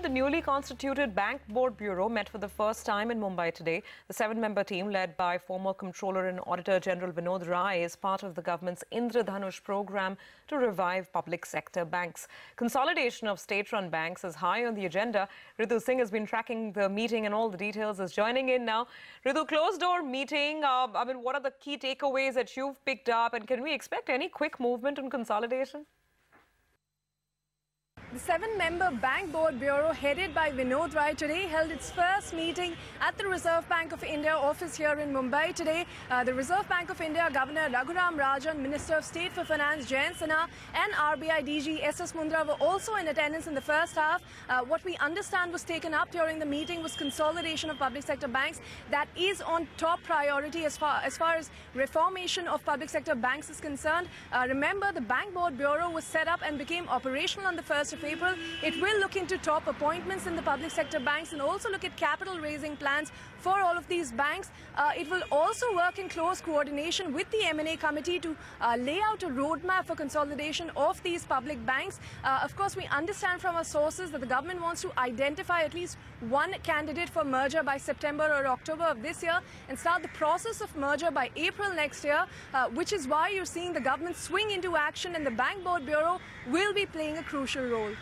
The newly constituted Bank Board Bureau met for the first time in Mumbai today. The seven-member team, led by former Comptroller and Auditor General Vinod Rai, is part of the government's Indradhanush program to revive public sector banks. Consolidation of state-run banks is high on the agenda. Ritu Singh has been tracking the meeting and all the details is joining in now. Ritu, closed-door meeting. Uh, I mean, what are the key takeaways that you've picked up, and can we expect any quick movement on consolidation? The seven-member Bank Board Bureau headed by Vinod Rai today held its first meeting at the Reserve Bank of India office here in Mumbai today. Uh, the Reserve Bank of India Governor Raghuram Rajan, Minister of State for Finance Jayant Sinha and RBI DG SS Mundra were also in attendance in the first half. Uh, what we understand was taken up during the meeting was consolidation of public sector banks. That is on top priority as far as, far as reformation of public sector banks is concerned. Uh, remember, the Bank Board Bureau was set up and became operational on the 1st of April. It will look into top appointments in the public sector banks and also look at capital raising plans for all of these banks. Uh, it will also work in close coordination with the M&A committee to uh, lay out a roadmap for consolidation of these public banks. Uh, of course, we understand from our sources that the government wants to identify at least one candidate for merger by September or October of this year and start the process of merger by April next year, uh, which is why you're seeing the government swing into action and the Bank Board Bureau will be playing a crucial role.